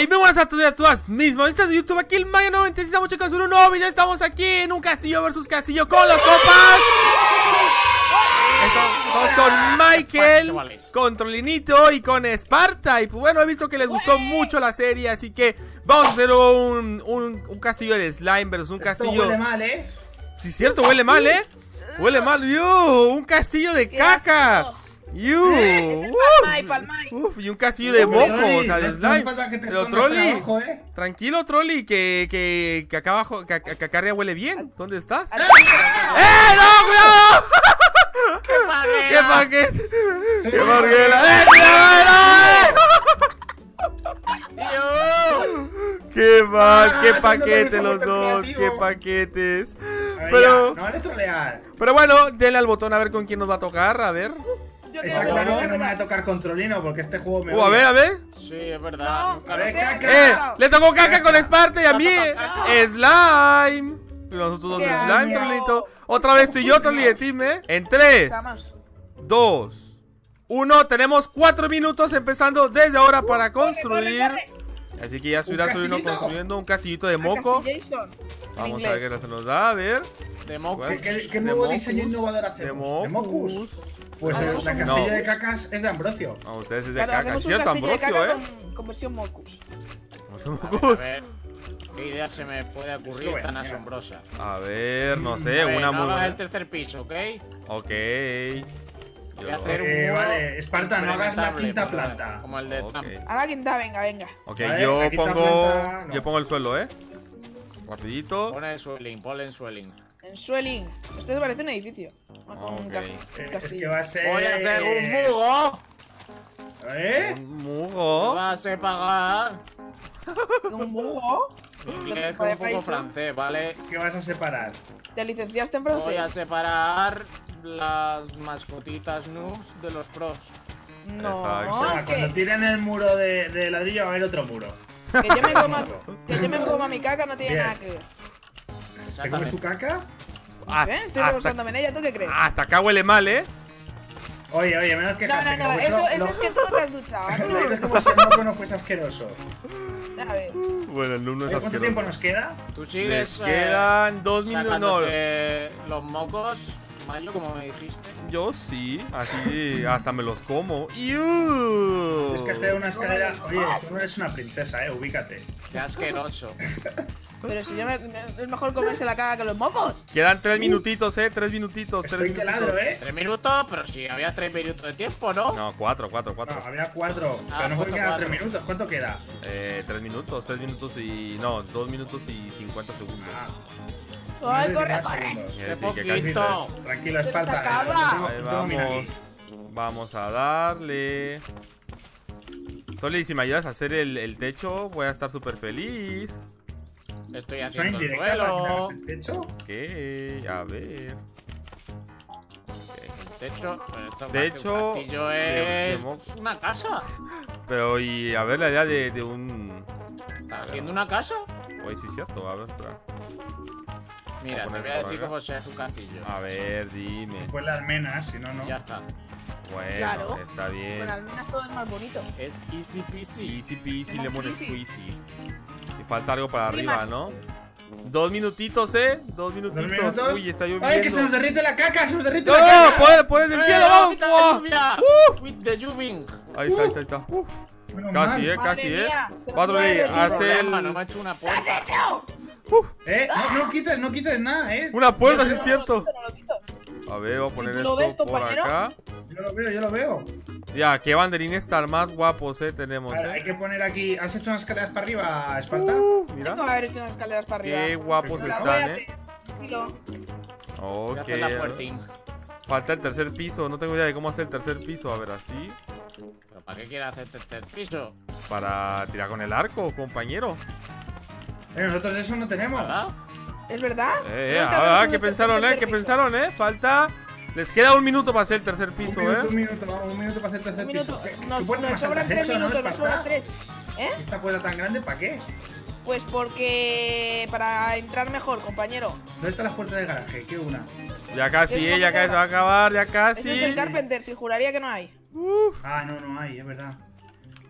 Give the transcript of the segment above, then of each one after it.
Ahí me vas a todas, todas mismas. Estás de YouTube aquí el Maya 96. Estamos chicos en un nuevo video. Estamos aquí en un castillo versus castillo con las copas. Estamos con Michael, con Trolinito y con Esparta. Y pues bueno, he visto que les gustó mucho la serie. Así que vamos a hacer un, un, un castillo de slime versus un Esto castillo. huele mal, ¿eh? Sí, es cierto, huele mal, ¿eh? Huele mal. ¡Yu! Un castillo de caca. ¡Yu! ¡Uh! Uf, y un castillo de moco, o sea, de slime. Pero Trolli, ¿eh? tranquilo, Trolli, que, que, que acá abajo, que, que acá arriba huele bien. ¿Dónde estás? ¡Eh, no, cuidado! ¡Qué paquete! ¡Qué! ¡Eh, cuidado, eh! ¡Qué mal! Ah, ¡Qué paquete los dos! ¡Qué paquetes! A ver, Pero, ya, no vale trolear. pero bueno, denle al botón a ver con quién nos va a tocar, a ver. Yo Está claro que no me va a tocar controlino porque este juego me Uh, a ver, a ver. Sí, es verdad. No, nunca a lo- ver, caca. ¡Eh! ¡Le tocó caca con Esparta y a mí! ¡Slime! Nosotros dos ¡Qué slime! Trolito. Otra vez tú y yo, Trolli de team, ¿eh? En 3, Vamos. 2, 1. Tenemos 4 minutos empezando desde ahora para construir. Así que ya subirá ¿Un subiendo construyendo un castillito de moco. Jason. Vamos a ver qué se nos da, a ver. De moco. Bueno. ¿Qué, qué- qué nuevo Mocus. diseño innovador hacemos? ¿De Mocus. Mocus? Pues Ah, el, no, la no. castillo No. de cacas es de Ambrosio. A ustedes es de Claro, caca. hacemos un ¿Cierto, castillo de Ambrosio, caca eh? con, con versión Mocus. A a ver, a ver. ¿Qué idea se me puede ocurrir tan mira. asombrosa? A ver, no sé, A ver, una no muy el tercer piso, ¿ok? Ok. Voy a hacer un Eh, vale, Esparta, no hagas la quinta planta. Como el de. Trump. A la quinta, venga, venga. Ok, Vale, yo pongo. planta, no. Yo pongo el suelo, eh. Rapidito. Pon el sueling, ponle en sueling. En Sueling. Esto parece un edificio. Un Ok. ca- un Eh, es que va a ser. Voy a hacer un muro. ¿Eh? Un mugo. vas a pagar. Un bugo. Inglés con un poco francés, ¿vale? ¿Qué vas a separar? ¿Te licenciaste en Voy a francés? separar las mascotitas noobs de los pros. No, Exacto. O sea, cuando que, tiren el muro de, de ladrillo va a haber otro muro. que yo me coma, que yo me coma mi caca no tiene Bien. nada que ver. ¿Te comes tu caca? Hasta, ¿Eh? Estoy hasta, rehusándome en ella, ¿tú qué crees? hasta acá huele mal, eh. Oye, oye, menos No, quejarse. no, no, que eso, lo- eso lo- es que tú no te has duchado. ¿a Lo dices como si el moco no fuese asqueroso. A ver. Bueno, el no es Oye, ¿Cuánto tiempo asqueroso. nos queda? Tú Les sigues. eh, quedan dos minutos. No, los mocos, Mayo, como me dijiste. yo sí. Así hasta me los como. ¡Iu! Es que hacer una escalera. Oye, tú no eres una princesa, eh, ubícate. Qué asqueroso. Pero si yo me, es mejor comerse la caca que los mocos. Quedan tres minutitos, eh. Tres minutitos. Tres Estoy que minutitos. ladro, eh. Tres minutos, pero si había tres minutos de tiempo, ¿no? No, cuatro, cuatro, No, cuatro. había cuatro. Ah, pero no puede cuatro, quedar cuatro. tres minutos. ¿Cuánto queda? Eh, tres minutos, tres minutos y. No, dos minutos y cincuenta segundos. Ah, Ay, corre, más corre. segundos. Sí, Qué sí, que casi- poquito. Tranquilo, Se Esparta. acaba. yo tengo- Ahí yo tengo mi vamos. nariz. Vamos a darle. Toli, si me ayudas a hacer el, el techo, voy a estar súper feliz. Estoy ¿Son haciendo el suelo. el techo? Ok, a ver. El techo, pero esto De hecho, un castillo de- de es una casa. Pero, y a ver la idea de, de un. ¿Estás haciendo una casa? Oye, sí, es cierto, a ver, espera. Mira, te voy a decir cómo se hace un castillo. A ver, dime. Pues las menas, si no, no. Ya está. Bueno, Claro. está bien. Con almenas todo es más bonito. Es easy peasy. Easy peasy, Lemon squeezy. Falta algo para arriba, ¿no? Dos minutitos, ¿eh? Dos minutitos. Dos minutos. Uy, está lloviendo. ¡Ay, que se nos derrite la caca! ¡Se nos derrite ¡No! la caca! ¡Pones, pones el cielo! ¡Eh, lluvia! ¡Uh! With the lluving. Ahí está, ahí está, ahí está. Uh, casi, eh, casi, eh. Problema, el. No me ha hecho una puerta. Eh, no, no quites, no quites nada, eh. Una puerta, sí es cierto. A ver, voy a poner esto por compañero. acá. Yo lo veo, yo lo veo. Ya, qué banderines tan más guapos, eh, tenemos, hay eh. que poner aquí. ¿Has hecho unas escaleras para arriba, Esparta? Uh, Tengo mira, que haber hecho unas escaleras para arriba. qué guapos están, a eh. hacer. Tranquilo. Voy a hacer la Ok. Falta el tercer piso. No tengo idea de cómo hacer el tercer piso. A ver, así. ¿Pero para qué quieres hacer tercer piso? Para tirar con el arco, compañero. Eh, nosotros eso no tenemos. ¿Verdad? ¿Es verdad? Eh, eh, Tengo que ah, ¿qué pensaron, eh? tercer ¿Qué piso. pensaron, eh? Falta. Les queda un minuto para hacer el tercer piso, un minuto, eh. un minuto, vamos, un minuto para hacer tercer Un piso. minuto. ¿Qué, Nos, qué puerta nos más sobran alta hecho, no, minutos, nos sobran Esparta? tres. ¿Eh? ¿Esta puerta tan grande para qué? Pues porque... Para entrar mejor, compañero. ¿Dónde están las puertas de garaje? ¿Qué una? Ya casi, Es eh. Ya casi se va a acabar, ya casi. es el Carpenter, si juraría que no hay. Ah, no, no hay, es verdad.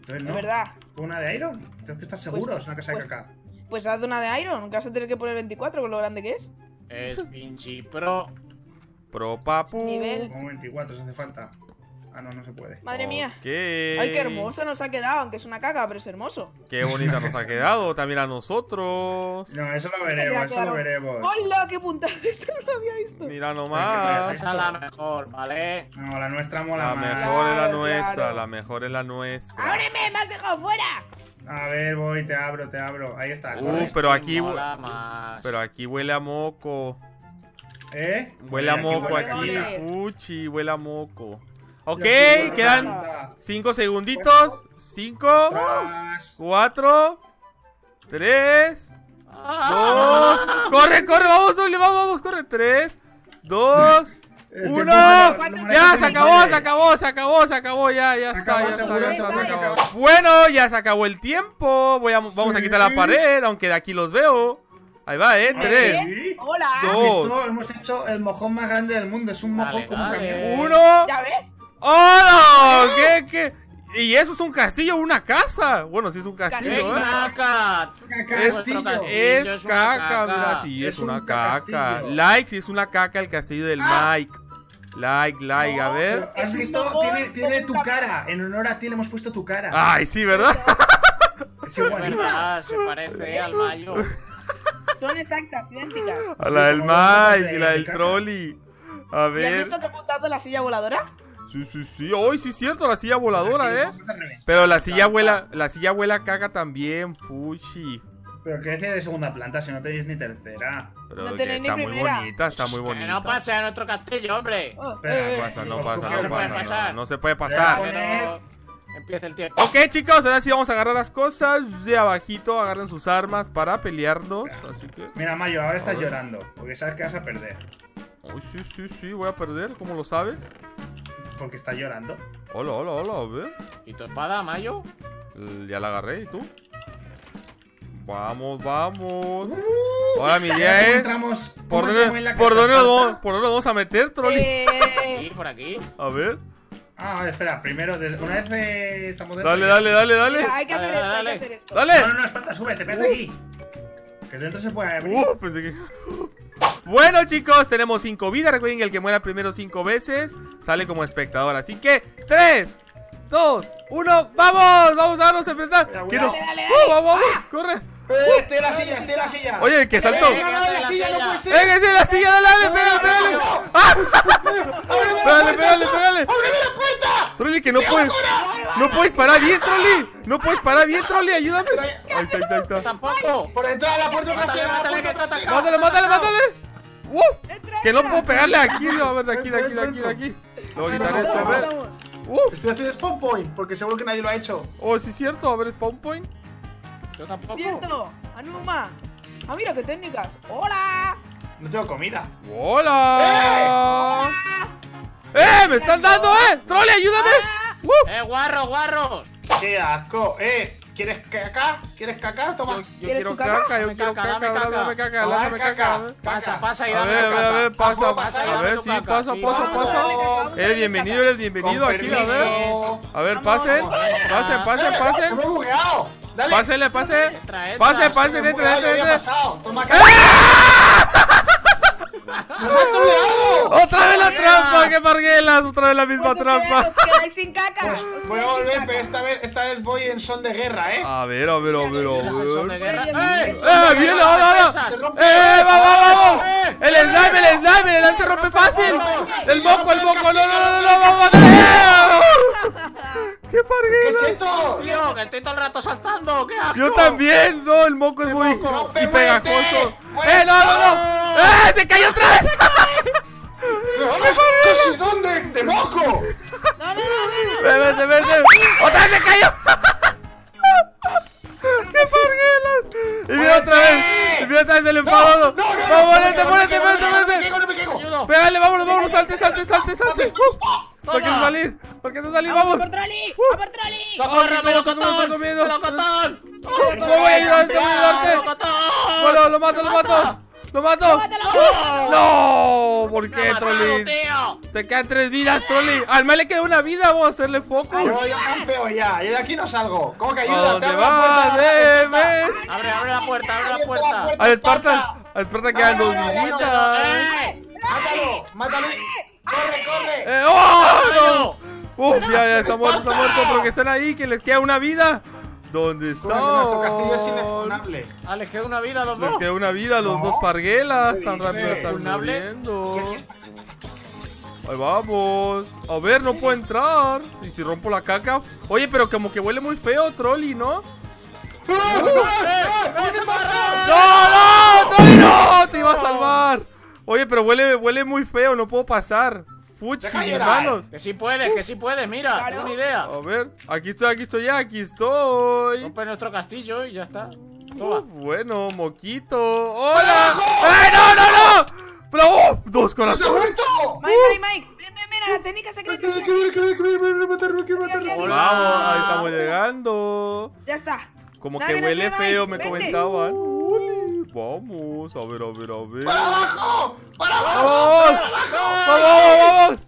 Entonces no. Es verdad. ¿Tú una de Iron? Tienes que estar seguro, Pues- es una casa de pues- caca. Pues haz de una de Iron, que vas a tener que poner 24 con lo grande que es. Es Vinci Pro. Pro papu. Nivel. Como 24, si hace falta. Ah, no, no se puede. Madre mía. Ok. Ay, qué hermoso nos ha quedado, aunque es una caca, pero es hermoso. Qué bonita nos ha quedado también a nosotros. No, eso lo veremos, eso lo veremos. ¡Hola! ¡Qué puntada! Esto no lo había visto. Mira nomás. Esa es la mejor, ¿vale? No, la nuestra mola La más. mejor es la nuestra, claro. la mejor es la nuestra. ¡Ábreme! ¡Me has dejado fuera! A ver, voy, te abro, te abro. Ahí está, Uh, corre. pero aquí, Mola más. pero aquí huele a moco. ¿Eh? Huele a moco aquí, fuchi, huele a moco. Ok, quedan planta. 5 segunditos. 5, Tras. 4, 3, ¡Ah! 2. Corre, corre, vamos, Oli, vamos, vamos, corre. 3, 2, El 1. tiempo lo- lo maneja Ya, se acabó, se acabó, se acabó, se acabó, ya, ya Se está, acabó, ya está. Bueno, ya se acabó el tiempo. Voy a, vamos a quitar la pared, aunque de aquí los veo. Ahí va, eh, ¿Ah, 3, ¿Sí? ¡Hola! Dos. Hemos hecho el mojón más grande del mundo. Es un mojón como un camión. 1. ¿Ya ves? ¡Hola! ¿Qué, qué? ¿Y eso es un castillo o una casa? Bueno, sí es un ¡Es castillo, ¿eh? caca! Castillo. castillo. Es Es una caca, mira, sí, es, Es una un caca. castillo. Like si es una caca el castillo del Ah. Mike. Like, like, a ver. ¿Has Es visto? Tiene, tiene tu cara. En honor a ti le hemos puesto tu cara. Ay, sí, ¿verdad? Es igualita. ¿Verdad? Se parece al Mayo. Son exactas, idénticas. A la del Mike de- y la de del caca. trolley. A ¿Y has ver. visto que he montado la silla voladora? Sí, sí, sí. Hoy sí es cierto, la silla voladora, ¿eh? Pero la silla Caca. vuela, la silla vuela caca también, fuchi. Pero que decía de segunda planta si no tenéis ni tercera. Pero No que tenéis ni está muy primera. bonita, está muy Que bonita. no pase a nuestro castillo, hombre. Oh, eh, No pasa, no pasa, ¿cómo no se puede pasa, pasar? no, no se puede pasar. Empieza el tiempo. Ok, chicos, ahora sí vamos a agarrar las cosas de abajito, agarren sus armas para pelearnos, así que... Mira, Mayo, ahora estás llorando. Porque sabes que vas a perder. Uy, sí, sí, sí, voy a perder, ¿cómo lo sabes? Porque estás llorando. Hola, hola, hola, a ver. ¿Y tu espada, Mayo? Eh, Ya la agarré, ¿y tú? Vamos, vamos. Ahora mi idea es... entramos. ¿Por ¿cómo entramos dónde, en la por casa? dónde vamos, por dónde nos vamos a meter, Trolli? eh, Aquí, por aquí. A ver. Ah, vale, espera, primero, desde- una vez eh, estamos dentro. Dale, dale, dale, dale. mira, hay que Dale, hacer esto, hay dale. que hacer esto. No, Dale. no, no, espera, súbete, vete aquí. Que dentro se puede abrir. Uh, pensé que... Bueno chicos, tenemos 5 vidas. Recuerden que el que muera primero 5 veces sale como espectador. Así que 3, 2, 1, ¡vamos! Vamos a darnos a enfrentar. Dale, dale, ¡Uh, dale. vamos, vamos! ¡Corre! Eh, estoy en la silla, estoy en la silla. Oye, el que saltó. Eh, no, en la silla no puede ser. ¡Venga, sí, la silla! ¡Dale, dale! ¡Pégale, pégale! ¡Pégale, pégale, pégale! ¡Ábreme la puerta! Trolli, que no puedes. No puedes parar bien, Trolli. No puedes parar bien, Trolli. Ayúdame. Ahí está, ahí está. ¡Tampoco! Por detrás de la puerta Mátale, trasera, la mátale. Mátale, mátale, mátale. ¡Uh! Que no puedo pegarle aquí. A ver, de aquí, de aquí, de aquí, de aquí. Le voy a Entra, quitar esto, a ver. ¡Uh! Estoy haciendo spawn point, porque seguro que nadie lo ha hecho. Oh, sí es cierto. A ver, spawn point. Yo tampoco. Cierto, Anuma. Ah, mira qué técnicas. ¡Hola! No tengo comida. ¡Hola! ¡Eh! ¡Me están dando, eh! ¡Trolli, ayúdame! ¡Uh! ¡Eh, guarro, guarros! ¡Qué asco! ¿Eh? ¿Quieres caca? ¿Quieres caca? Toma. Yo, yo ¿Quieres quiero caca? caca, yo Dame quiero caca, caca, dame dame, dame caca. caca, dame caca. caca. a. Pasa, pasa y A dame ver, a ver, a ver, caca. pasa, pasa, a ver, sí, caca, pasa, sí, pasa, vamos, pasa. caca, vamos, Eh, bienvenido, caca. eres bienvenido Con aquí, a ver. A ver, pasen, pasen, ¡Eh! pasen, ¡Que pasen. me he bugueado! ¡Dale! Pásenle, pase. Entra, Pase, pase, entre. pasado. ¡Toma troleado! Otra vez la trampa, qué parguelas, otra vez la misma Pues trampa. sin caca. Pues voy a volver, caca. pero esta vez, esta vez voy en son de guerra, ¿eh? A ver, a ver, a ver, a ¿Tienes el son de ver. ¡Eh! ¡Eh! ¡Eh, vamos, vamos! ¡El slime, el slime, el lance rompe fácil! ¡El moco, el moco! ¡No, no, no, no, no! ¡Vamos ¡Qué ¡Qué parguelas! cheto! Tío, que estoy todo el rato saltando. ¡Qué asco! Yo también, no, el moco es muy Rompe, y pegajoso. ¡Eh, no, no, no! ¡Eh, se cayó otra vez! ¿Casi dónde? ¡De moco! ¡Vete, vete, vete! ¡Otra vez se cayó! ¡Qué parguelas! Y viene otra vez, y viene otra vez el enfadado. ¡No, no, no! ¡Vamos, no me ponete, ponete, no me ponete. Pégale, vámonos, vámonos, salte, salte, salte, salte. Uh, ¿Por qué no salir? ¿Por qué no salir? ¡Vamos, Vamos. a por Trolli! ¡A por Trolli! ¡Socorro, melocotón! ¡Melocotón! ¿Cómo voy a ayudarte? ¿Cómo voy a ayudarte? ¡Melocotón! Bueno, lo mato, lo mato. ¡Lo mato! ¡Mátalo! ¡No! ¿Por ¡Me ha qué, Trolli? tío! Te quedan tres vidas, Trolli. Al mal le queda una vida, vamos a hacerle foco. Yo, yo campeo ya, yo de aquí no salgo. ¿Cómo que ¿A ayuda? dónde vas? puerta, ¡Ven, puerta. ven! Abre, abre la puerta, abre la puerta. A Esparta, a Esparta quedan dos No, no, no, no, viditas. ¡Eh! Mátalo, mátalo. Corre, corre. Eh, ¡Oh! Uf, ya, ya está muerto, está muerto, pero que están ahí, que les queda una vida. ¿Dónde que nuestro castillo es inexpugnable. Ah, les queda una vida a los Les dos. queda una vida a los No. dos parguelas, ¿Qué tan rápido están muriendo. ¿Qué- qué- Ahí vamos. A ver, no puedo entrar. ¿Y si rompo la caca? Oye, pero como que huele muy feo, Trolli, ¿no? ¡No, no! ¡Trolli, no! ¡Te iba a salvar! Oye, pero huele, huele muy feo, no puedo pasar. Fuchi, Deja mis llorar. manos. Que sí puedes, que sí puedes, mira, Claro. tengo una idea. A ver, aquí estoy, aquí estoy ya, aquí estoy. Rompe nuestro castillo y ya está. Uh, Toma. bueno, moquito. ¡Hola! ¡Eh, no, no, no! Pero, ¡uh! dos ¡Se ha corazones. muerto! Mike, Mike, Mike. Ven, ven, ven la técnica secreta. ¡Que viene, que viene, que viene, que viene! ¡Quiero matarlo, quiero matarlo! Hola. Vamos, ahí estamos llegando. Ya está. Como Nadie que huele feo, me vente. comentaban. Vamos, a ver, a ver, a ver. ¡Para abajo! ¡Para abajo! ¡Vamos! ¡Vamos, vamos, vamos!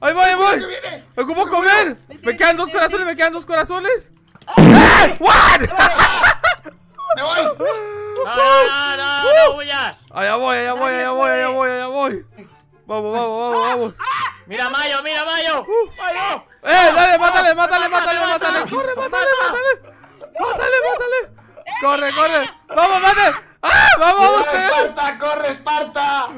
¡Ahí voy, ahí ¡Que voy! ¡Me ocupo comer! ¡Me quedan dos corazones, me quedan dos corazones! ¡Eh! ¿What? ¡Me voy! ¡No, no, no, no, huyas! Allá voy, allá voy, allá voy, allá voy, allá voy. Vamos, vamos, vamos, vamos. ¡Mira, Mayo, mira, Mayo! ¡Mayo! ¡Eh, dale, mátale, mátale, Mátale, mátale, mátale! mátale. ¡Corre, mátale, mátale! ¡Mátale, mátale! ¡Corre, corre! ¡Vamos, mátale! ¡Ah! ¡Vamos. Esparta! ¡Corre, Esparta!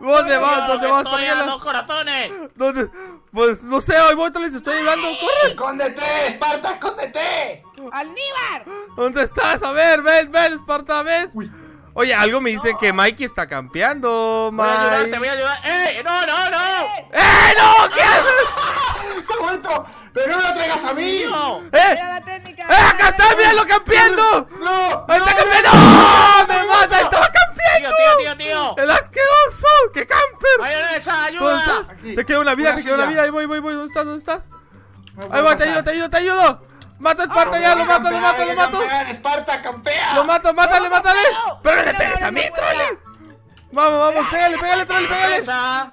¿Dónde vas? ¿Dónde vas, ¡Estoy a dos corazones! ¿Dónde? Pues no sé, hoy voy, les estoy ayudando. ¡Corre! ¡Escóndete, Esparta! ¡Escóndete! ¡Alníbar! ¿Dónde estás? A ver, ven, ven, Esparta, ven. Uy. Oye, algo me dice que Mikey está campeando, Voy a ayudarte, Mike. voy a ayudar. ¡Eh! ¡No, no, no! ¡Eh, no! ¿Qué haces? ¡Se ha muerto! ¡Pero no me lo traigas a mí! ¡No! ¡Eh! Mira la técnica. ¡Eh, acá está! ¡Míralo campeando! ¡No! ¡Ahí está no, campeando! no, ¡No! ¡Me mata! ¡Estaba ¡Tío, campeando! ¡El asqueroso! ¡Qué camper! ¡Mayonesa, ¿Dónde ayuda! Te queda una vida, Una te queda una vida. Ahí voy, voy, voy. ¿Dónde estás? ¿Dónde estás? No Ahí voy, te ayudo, te ayudo, te ayudo. ¡Mato a Esparta ya! ¡Lo mato, lo mato, lo mato! ¡Esparta, campea! ¡Lo mato, mátale, mátale! ¡Pero no le no, a mí, trole! Vamos, vamos, pégale, pégale, trole, pégale.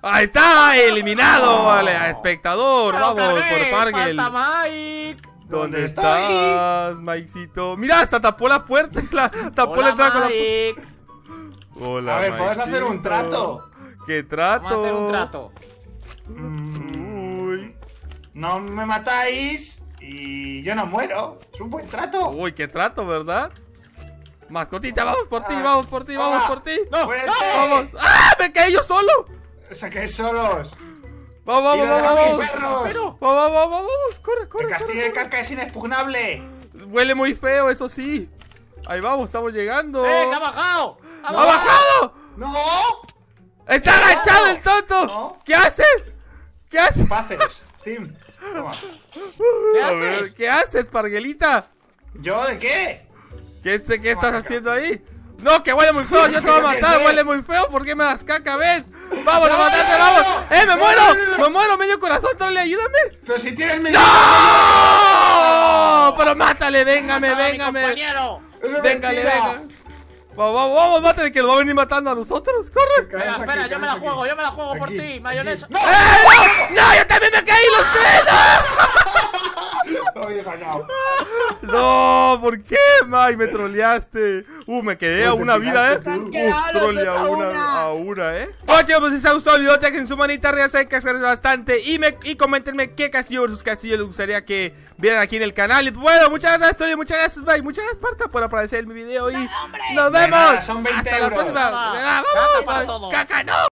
Ahí está, eliminado, vale, a espectador, ¡Lo vamos, por Fargel. ¡Falta Mike! ¿Dónde ¿Dónde estás, Mikecito? Mira, hasta tapó la puerta, la, tapó la ¡Hola, entrada con la puerta. Hola, A ver, ¿puedes hacer un trato? ¿Qué trato? Vamos a hacer un trato. Mm, Uy, No me matáis y yo no muero. Es un buen trato. uy, qué trato, ¿verdad? Mascotita, vamos por ti, Ah, vamos por ti, vamos hola. por ti. ¡No! Muérete. Vamos. ¡Ah! ¡Me caí yo solo! Saquéis solos. Vamos, vamos, vamos, vamos. Vamos, vamos, vamos, vamos, corre, El corre, castillo corre. de Carca es inexpugnable. Huele muy feo, eso sí. Ahí vamos, estamos llegando. ¡Eh, que ha bajado! ¡Ha ¡Ha bajado! ¡No! ¡Está agachado el tonto! No. ¿Qué haces? ¿Qué haces? Paces. Tim. Toma. ¿Qué A haces? ver, ¿qué haces, Parguelita? ¿Yo de qué? ¿Qué, este- qué estás haciendo ahí? No, que huele muy feo, yo te voy a matar, huele muy feo, ¿por qué me das caca, ven? ¡Vamos, No, matarte, no, vamos! ¡Eh, me muero! ¡Me muero, medio corazón, Trole, ayúdame! Pero si tienes mi ¡No! Pero mátale, véngame, ¡Ah, mi véngame. Véngale, venga. Vamos, vamos, vamos, mátale, que lo va a venir matando a nosotros, corre. Espera, espera, aquí, yo me la juego, yo me la juego por ti, mayonesa. ¡No! ¡Eh, no! ¡No, yo también me caí los tres! Ganado. ¡No! ¿Por qué, Mike? Me troleaste. Uh, me quedé a Pues te una vida, eh. Uh, trole a a una, a una, eh. Bueno, chicos, pues si les ha gustado el video, dejen su manita arriba, saben que bastante. Y, me, y coméntenme qué castillo versus castillo les gustaría que vieran aquí en el canal. Y bueno, muchas gracias, Trole, muchas gracias, Mike. Muchas gracias, Parta, por aparecer en mi video. Y nos vemos. nada, son 20 Hasta la próxima. Nada, vamos, bye. Caca, no.